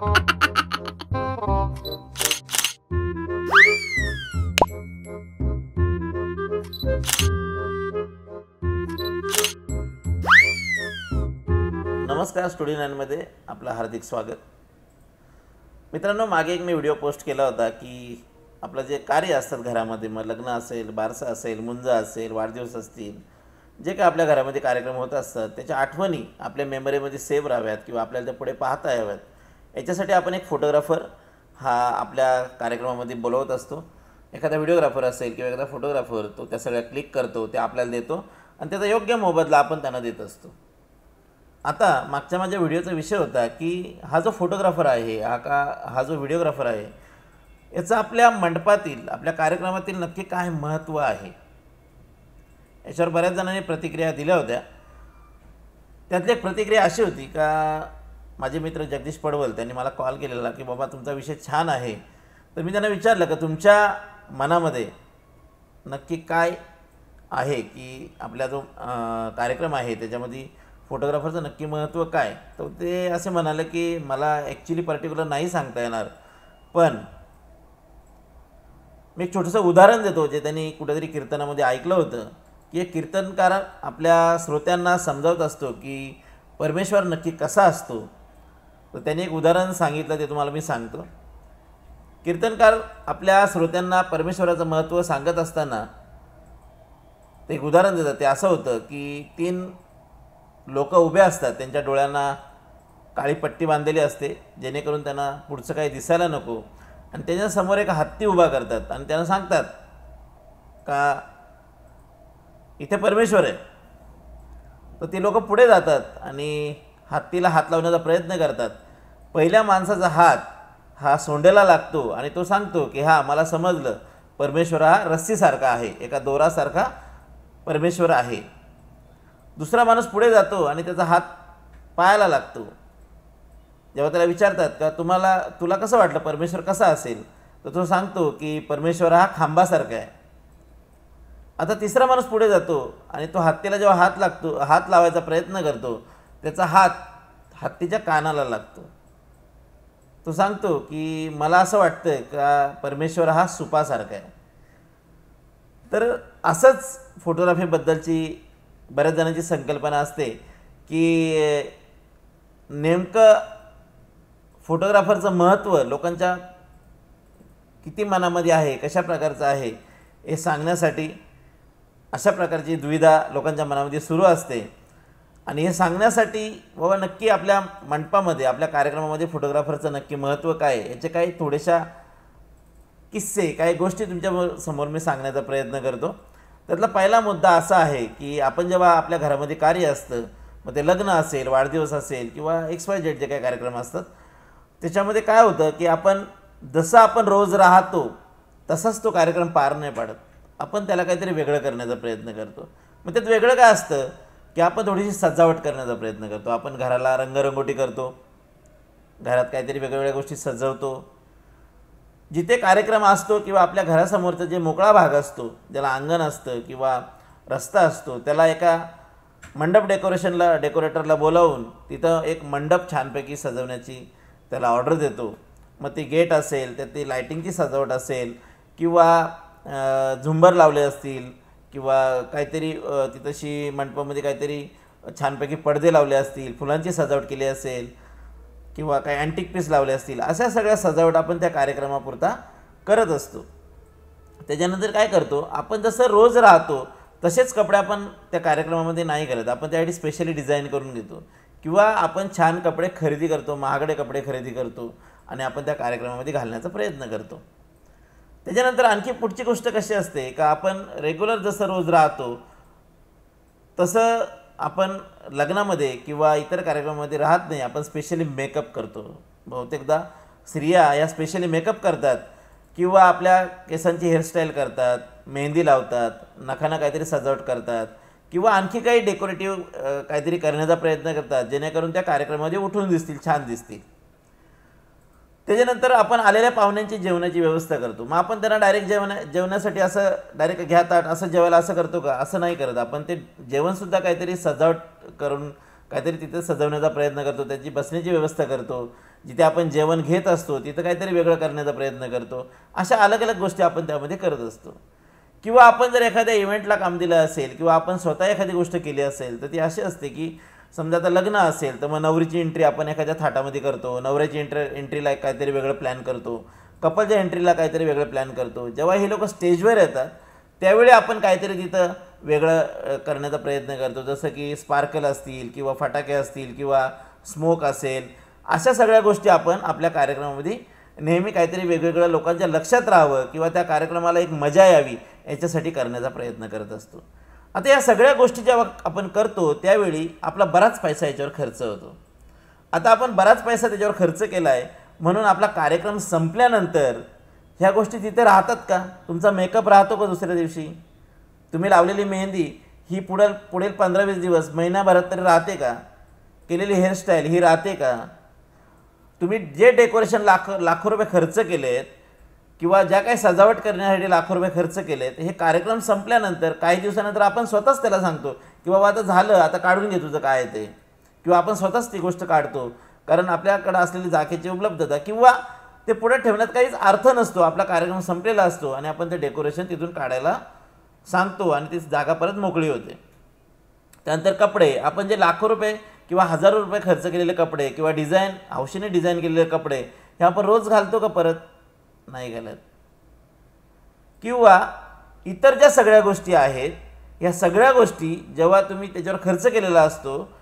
नमस्कार स्टुडिओ नाईनमध्ये आपलं हार्दिक स्वागत. मित्रांनो मागे एक मी व्हिडिओ पोस्ट केला होता की आपलं जे कार्य असतात घरामध्ये मग लग्न असेल बारसा असेल मुंजा असेल वाढदिवस असतील जे काही आपल्या घरामध्ये कार्यक्रम होत असतात त्याच्या आठवणी आपल्या मेमरीमध्ये सेव्ह राहाव्यात किंवा आपल्याला त्या पुढे पाहता याव्यात. याच्यासाठी आपण एक फोटोग्राफर हा आपल्या कार्यक्रमामध्ये बोलवत असतो. एखादा व्हिडिओग्राफर असेल किंवा एखादा फोटोग्राफर तो त्या सगळ्या क्लिक करतो ते आपल्याला देतो आणि त्याचा योग्य मोबदला आपण त्यांना देत असतो. आता मागच्या माझ्या व्हिडिओचा विषय होता की हा जो फोटोग्राफर आहे हा का हा जो व्हिडिओग्राफर आहे याचं आपल्या मंडपातील आपल्या कार्यक्रमातील नक्की काय महत्त्व आहे? याच्यावर बऱ्याच जणांनी प्रतिक्रिया दिल्या होत्या. त्यातली एक प्रतिक्रिया अशी होती का माझे मित्र जगदीश पडवल त्यांनी मला कॉल केलेला की बाबा तुमचा विषय छान आहे. तर मी त्यांना विचारलं का तुमच्या मनामध्ये नक्की काय आहे की आपला जो कार्यक्रम आहे त्याच्यामध्ये फोटोग्राफरचं नक्की महत्त्व काय? तर ते असे म्हणाले की मला ॲक्च्युली पर्टिक्युलर नाही सांगता येणार पण मी एक छोटंसं उदाहरण देतो जे त्यांनी कुठेतरी कीर्तनामध्ये ऐकलं होतं की एक कीर्तनकार आपल्या श्रोत्यांना समजावत असतो की परमेश्वर नक्की कसा असतो? तर त्यांनी एक उदाहरण सांगितलं ते तुम्हाला मी सांगतो. कीर्तनकार आपल्या श्रोत्यांना परमेश्वराचं महत्त्व सांगत असताना ते एक उदाहरण देतात. ते असं होतं की तीन लोक उभे असतात त्यांच्या डोळ्यांना काळी पट्टी बांधलेली असते जेणेकरून त्यांना पुढचं काही दिसायला नको. आणि त्याच्यासमोर एक हत्ती उभा करतात आणि त्यांना सांगतात का इथे परमेश्वर आहे. तर ती लोक पुढे जातात आणि हत्तीला हात लावण्याचा प्रयत्न करतात. पहिल्या माणसाचा हात हा सोंडेला लागतो आणि तो सांगतो की हा मला समजलं. परमेश्वर हा रस्सीसारखा आहे. एका दोरासारखा परमेश्वर आहे. दुसरा माणूस पुढे जातो आणि त्याचा हात पायाला लागतो. जेव्हा त्याला विचारतात का तुम्हाला तुला कसं वाटलं? परमेश्वर कसा असेल? तर तो सांगतो की परमेश्वर हा खांबासारखा आहे. आता तिसरा माणूस पुढे जातो आणि तो हत्तीला जेव्हा हात लागतो हात लावायचा प्रयत्न करतो त्याचा हात हत्तीच्या कानाला लागतो. तो सांगतो की मला असं वाटतं का परमेश्वर हा सुपासारखा आहे. तर असंच फोटोग्राफीबद्दलची बऱ्याच जणांची संकल्पना असते की नेमकं फोटोग्राफरचं महत्त्व लोकांच्या किती मनामध्ये आहे कशा प्रकारचं आहे हे सांगण्यासाठी अशा प्रकारची दुविधा लोकांच्या मनामध्ये सुरू असते. आणि हे सांगण्यासाठी बाबा नक्की आपल्या मंडपामध्ये आपल्या कार्यक्रमामध्ये फोटोग्राफरचं नक्की महत्त्व काय आहे? याचे काही थोड्याशा किस्से काही गोष्टी तुमच्यासमोर मी सांगण्याचा प्रयत्न करतो. त्यातला पहिला मुद्दा असा आहे की आपण जेव्हा आपल्या घरामध्ये कार्य असतं मग ते लग्न असेल वाढदिवस असेल किंवा एक्स वाय जेड जे काही कार्यक्रम असतात त्याच्यामध्ये काय होतं की आपण जसं आपण रोज राहतो तसाच तो कार्यक्रम पार नाही पाडत. आपण त्याला काहीतरी वेगळं करण्याचा प्रयत्न करतो. मग त्यात वेगळं काय असतं? की आपण थोडीशी सजावट करण्याचा प्रयत्न करतो. आपण घराला रंगरंगोटी करतो. घरात काहीतरी वेगवेगळ्या गोष्टी सजवतो. जिथे कार्यक्रम असतो किंवा आपल्या घरासमोरचा जे मोकळा भाग असतो ज्याला अंगण असतं किंवा रस्ता असतो त्याला एका मंडप डेकोरेशनला डेकोरेटरला बोलावून तिथं एक मंडप छानपैकी सजवण्याची त्याला ऑर्डर देतो. मग ती गेट असेल तर ती लायटिंगची सजावट असेल किंवा झुंबर लावले असतील किंवा काहीतरी तिथंशी मंडपामध्ये काहीतरी छानपैकी पडदे लावले असतील फुलांची सजावट केली असेल किंवा काही अँटिक पीस लावले असतील अशा सगळ्या सजावट आपण त्या कार्यक्रमापुरता करत असतो. त्याच्यानंतर काय करतो आपण जसं रोज राहतो तसेच कपडे आपण त्या कार्यक्रमामध्ये नाही करत आपण त्यासाठी स्पेशली डिझाईन करून घेतो. किंवा आपण छान कपडे खरेदी करतो महागडे कपडे खरेदी करतो आणि आपण त्या कार्यक्रमामध्ये घालण्याचा प्रयत्न करतो. त्याच्यानंतर आणखी पुढची गोष्ट कशी असते का आपण रेग्युलर जसं रोज राहतो तसं आपण लग्नामध्ये किंवा इतर कार्यक्रमामध्ये राहत नाही आपण स्पेशली मेकअप करतो. बहुतेकदा स्त्रिया या स्पेशली मेकअप करतात किंवा आपल्या केसांची हेअरस्टाईल करतात मेहंदी लावतात नखाना काहीतरी सजावट करतात किंवा आणखी काही डेकोरेटिव्ह काहीतरी करण्याचा प्रयत्न करतात जेणेकरून त्या कार्यक्रमामध्ये उठून दिसतील छान दिसतील. त्याच्यानंतर आपण आलेल्या पाहुण्यांची जेवणाची व्यवस्था करतो. मग आपण त्यांना डायरेक्ट जेवण जेवण्यासाठी असं डायरेक्ट घ्या ताट असं जेवायला असं करतो का? असं नाही करत. आपण ते जेवणसुद्धा काहीतरी सजावट करून काहीतरी तिथं सजवण्याचा प्रयत्न करतो. त्याची बसण्याची व्यवस्था करतो. जिथे आपण जेवण घेत असतो तिथं काहीतरी वेगळं करण्याचा प्रयत्न करतो. अशा अलग अलग गोष्टी आपण त्यामध्ये करत असतो. किंवा आपण जर एखाद्या इव्हेंटला काम दिलं असेल किंवा आपण स्वतः एखादी गोष्ट केली असेल तर ती अशी असते की समजा आता लग्न असेल तर मग नवरीची एंट्री आपण एखाद्या थाटामध्ये करतो नवऱ्याची एंट्र एंट्रीला काहीतरी वेगळं प्लॅन करतो कपलच्या एंट्रीला काहीतरी वेगळं प्लॅन करतो. जेव्हा हे लोक स्टेजवर येतात त्यावेळी आपण काहीतरी तिथं वेगळं करण्याचा प्रयत्न करतो. जसं की स्पार्कल असतील किंवा फटाके असतील किंवा स्मोक असेल अशा सगळ्या गोष्टी आपण आपल्या कार्यक्रमामध्ये नेहमी काहीतरी वेगवेगळ्या लोकांच्या लक्षात राहावं किंवा त्या कार्यक्रमाला एक मजा यावी याच्यासाठी करण्याचा प्रयत्न करत असतो. आता या सगळ्या गोष्टी जेव्हा आपण करतो त्यावेळी आपला बराच पैसा याच्यावर खर्च होतो. आता आपण बराच पैसा त्याच्यावर खर्च केला आहे म्हणून आपला कार्यक्रम संपल्यानंतर ह्या गोष्टी तिथे राहतात का? तुमचा मेकअप राहतो का दुसऱ्या दिवशी? तुम्ही लावलेली मेहंदी ही पुढे पुढील पंधरा वीस दिवस महिनाभरात तरी राहते का? केलेली हेअरस्टाईल ही राहते का? तुम्ही जे डेकोरेशन लाख लाखो रुपये खर्च केलेत किंवा ज्या काही सजावट करण्यासाठी लाखो रुपये खर्च केलेत हे कार्यक्रम संपल्यानंतर काही दिवसानंतर आपण स्वतःच त्याला सांगतो की बाबा आता झालं आता काढून घे तुझं काय आहे ते. किंवा आपण स्वतःच ती गोष्ट काढतो. कारण आपल्याकडं असलेली जागेची उपलब्धता किंवा ते पुढे ठेवण्यात काहीच अर्थ नसतो. आपला कार्यक्रम संपलेला असतो आणि आपण ते डेकोरेशन तिथून काढायला सांगतो आणि ती जागा परत मोकळी होते. त्यानंतर कपडे. आपण जे लाखो रुपये किंवा हजारो रुपये खर्च केलेले कपडे किंवा डिझाईन हौशीने डिझाईन केलेले कपडे हे आपण रोज घालतो का परत? नाही घालत. किंवा इतर ज्या सगळ्या गोष्टी आहेत या सगळ्या गोष्टी जेव्हा तुम्ही त्याच्यावर खर्च केलेला असतो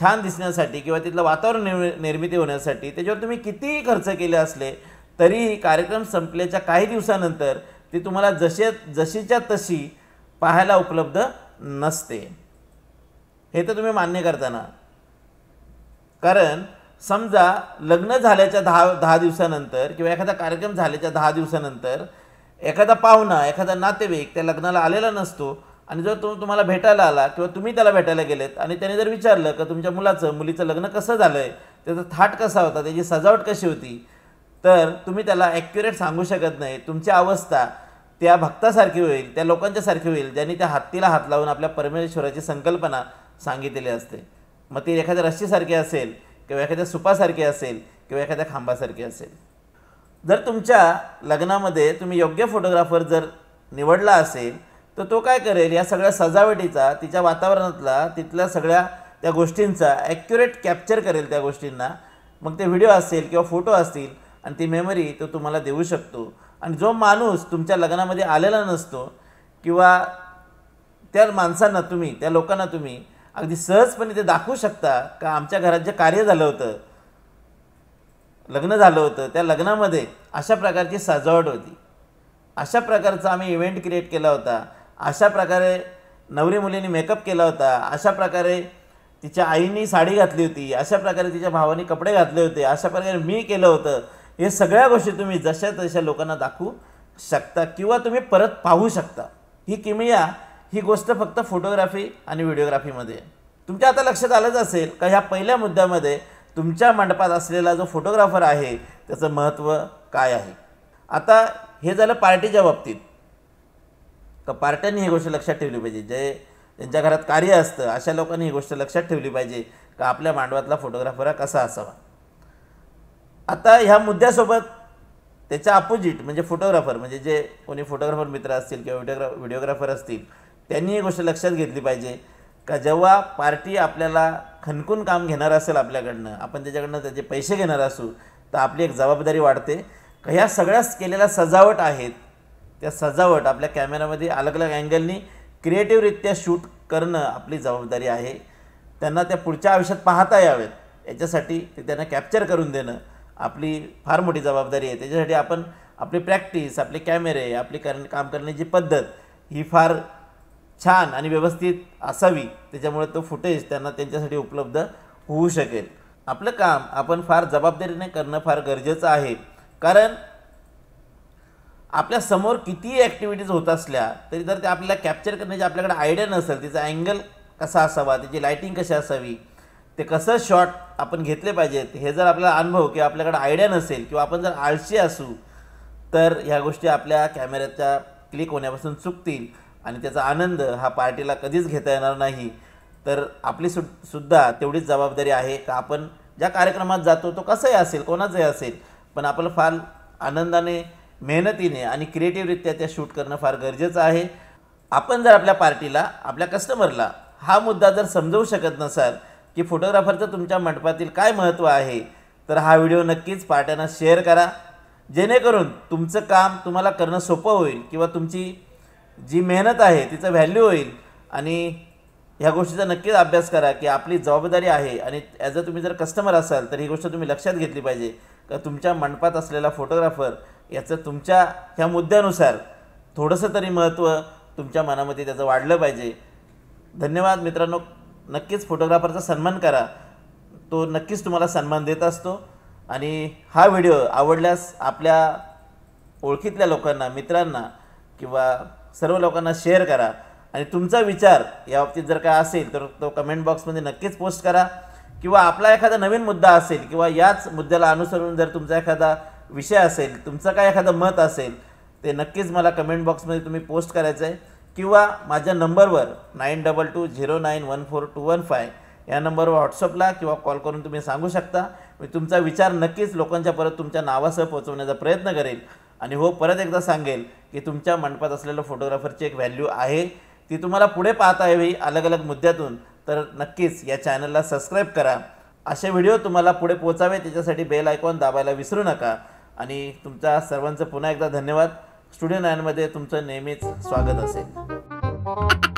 छान दिसण्यासाठी किंवा तिथलं वातावरण निर्मि निर्मिती होण्यासाठी त्याच्यावर तुम्ही कितीही खर्च केले असले तरीही कार्यक्रम संपल्याच्या काही दिवसानंतर ती तुम्हाला जसे जशीच्या तशी पाहायला उपलब्ध नसते. हे तर तुम्ही मान्य करताना. कारण समजा लग्न झाल्याच्या दहा दहा दिवसानंतर किंवा एखादा कार्यक्रम झाल्याच्या दहा दिवसानंतर एखादा पाहुणा एखादा नातेवाईक त्या लग्नाला आलेला नसतो आणि जर तो तुम्हाला भेटायला आला किंवा तुम्ही त्याला भेटायला गेलेत आणि त्याने जर विचारलं का तुमच्या मुलाचं मुलीचं लग्न कसं झालं आहे त्याचा थाट कसा होता त्याची सजावट कशी होती तर तुम्ही त्याला ॲक्युरेट सांगू शकत नाही. तुमची अवस्था त्या भक्तासारखी होईल त्या लोकांच्यासारखी होईल ज्यांनी त्या हत्तीला हात लावून आपल्या परमेश्वराची संकल्पना सांगितलेली असते. मग ती एखाद्या रस्सीसारखी असेल किंवा एखाद्या सुपासारखी असेल किंवा एखाद्या खांबासारखी असेल. जर तुमच्या लग्नामध्ये तुम्ही योग्य फोटोग्राफर जर निवडला असेल तर तो काय करेल? या सगळ्या सजावटीचा तिच्या वातावरणातला तिथल्या सगळ्या त्या गोष्टींचा ॲक्युरेट कॅप्चर करेल त्या गोष्टींना. मग ते व्हिडिओ असेल किंवा फोटो असतील आणि ती मेमरी तो तुम्हाला देऊ शकतो. आणि जो माणूस तुमच्या लग्नामध्ये आलेला नसतो किंवा त्या माणसांना तुम्ही त्या लोकांना तुम्ही अगदी सहजपणे ते दाखवू शकता का आमच्या घरात जे कार्य झालं होतं लग्न झालं होतं त्या लग्नामध्ये अशा प्रकारची सजावट होती. अशा प्रकारचा आम्ही इव्हेंट क्रिएट केला होता. अशा प्रकारे नवरी मुलीने मेकअप केला होता. अशा प्रकारे तिच्या आईनी साडी घातली होती. अशा प्रकारे तिच्या भावाने कपडे घातले होते. अशा प्रकारे मी केलं होतं. हे सगळ्या गोष्टी तुम्ही जशा तशा लोकांना दाखवू शकता किंवा तुम्ही परत पाहू शकता. ही किमया ही गोष्ट फक्त फोटोग्राफी आणि व्हिडिओग्राफीमध्ये. तुमच्या आता लक्षात आलंच असेल का ह्या पहिल्या मुद्द्यामध्ये तुमच्या मंडपात असलेला जो फोटोग्राफर आहे त्याचं महत्त्व काय आहे? आता हे झालं पार्टीच्या बाबतीत. का पार्ट्यांनी ही गोष्ट लक्षात ठेवली पाहिजे? जे ज्यांच्या घरात कार्य असतं अशा लोकांनी ही गोष्ट लक्षात ठेवली पाहिजे का आपल्या मांडवातला फोटोग्राफर हा कसा असावा? आता ह्या मुद्द्यासोबत त्याच्या अपोजिट म्हणजे फोटोग्राफर म्हणजे जे कोणी फोटोग्राफर मित्र असतील किंवा व्हिडिओग्रा व्हिडिओग्राफर असतील त्यांनी ही गोष्ट लक्षात घेतली पाहिजे का जेव्हा पार्टी आपल्याला खणकून काम घेणार असेल आपल्याकडनं आपण त्याच्याकडनं त्याचे पैसे घेणार असू तर आपली एक जबाबदारी वाढते. का ह्या सगळ्याच केलेल्या सजावट आहेत त्या सजावट आपल्या कॅमेऱ्यामध्ये अलग अलग अँगलनी क्रिएटिव्हरित्या शूट करणं आपली जबाबदारी आहे. त्यांना त्या पुढच्या आयुष्यात पाहता यावेत. याच्यासाठी ते त्यांना कॅप्चर करून देणं आपली फार मोठी जबाबदारी आहे. त्याच्यासाठी आपण आपली प्रॅक्टिस आपले कॅमेरे आपली कर काम करण्याची पद्धत ही फार छान आणि व्यवस्थित असावी. त्याच्यामुळे तो फुटेज त्यांना त्यांच्यासाठी उपलब्ध होऊ शकेल. आपलं काम आपण फार जबाबदारीने करणं फार गरजेचं आहे. कारण आपल्यासमोर कितीही ॲक्टिव्हिटीज होत असल्या तरी जर ते आपल्याला कॅप्चर करण्याची आपल्याकडे आयडिया नसेल. तिचा अँगल कसा असावा? त्याची लाईटिंग कशी असावी? ते कसं शॉट आपण घेतले पाहिजेत? हे जर आपल्याला अनुभव किंवा आपल्याकडे आयडिया नसेल किंवा आपण जर आळशी असू तर ह्या गोष्टी आपल्या कॅमेऱ्याच्या क्लिक होण्यापासून चुकतील. आणि त्याचा आनंद हा पार्टीला कधीच घेता येणार नाही. तर आपली सु सुद्धा तेवढीच जबाबदारी आहे का आपण ज्या कार्यक्रमात जातो तो कसाही असेल कोणाचाही असेल पण आपलं फार आनंदाने मेहनतीने आणि क्रिएटिव्हरित्या त्या शूट करणं फार गरजेचं आहे. आपण जर आपल्या पार्टीला आपल्या कस्टमरला हा मुद्दा जर समजवू शकत नसाल की फोटोग्राफरचं तुमच्या मंडपातील काय महत्त्व आहे तर हा व्हिडिओ नक्कीच पार्ट्यांना शेअर करा. जेणेकरून तुमचं काम तुम्हाला करणं सोपं होईल किंवा तुमची जी मेहनत आहे तिचं व्हॅल्यू होईल. आणि ह्या गोष्टीचा नक्कीच अभ्यास करा की आपली जबाबदारी आहे आणि ॲज अ तुम्ही जर कस्टमर असाल तर ही गोष्ट तुम्ही लक्षात घेतली पाहिजे. का तुमच्या मंडपात असलेला फोटोग्राफर याचं तुमच्या ह्या मुद्द्यानुसार थोडंसं तरी महत्त्व तुमच्या मनामध्ये त्याचं वाढलं पाहिजे. धन्यवाद मित्रांनो. नक्कीच फोटोग्राफरचा सन्मान करा. तो नक्कीच तुम्हाला सन्मान देत असतो. आणि हा व्हिडिओ आवडल्यास आपल्या ओळखीतल्या लोकांना मित्रांना किंवा सर्व लोकांना शेअर करा. आणि तुमचा विचार या बाबतीत जर काय असेल तर तो कमेंट बॉक्समध्ये नक्कीच पोस्ट करा. किंवा आपला एखादा नवीन मुद्दा असेल किंवा याच मुद्द्याला अनुसरून जर तुमचा एखादा विषय असेल तुमचं काय एखादं मत असेल ते नक्कीच मला कमेंट बॉक्समध्ये तुम्ही पोस्ट करायचं आहे किंवा माझ्या नंबरवर nine double two zero nine one four two one five या नंबरवर व्हॉट्सअपला किंवा कॉल करून तुम्ही सांगू शकता. मी तुमचा विचार नक्कीच लोकांच्या परत तुमच्या नावासह पोहोचवण्याचा प्रयत्न करेल. आणि हो परत एकदा सांगेल की तुमच्या मंडपात असलेलं फोटोग्राफरची एक व्हॅल्यू आहे. ती तुम्हाला पुढे पाहता यावी अलग अलग मुद्द्यातून. तर नक्कीच या चॅनलला सबस्क्राईब करा. असे व्हिडिओ तुम्हाला पुढे पोचावे त्याच्यासाठी बेल आयकॉन दाबायला विसरू नका. आणि तुमच्या सर्वांचं पुन्हा एकदा धन्यवाद. स्टुडिओ नाईनमध्ये तुमचं नेहमीच स्वागत असेल.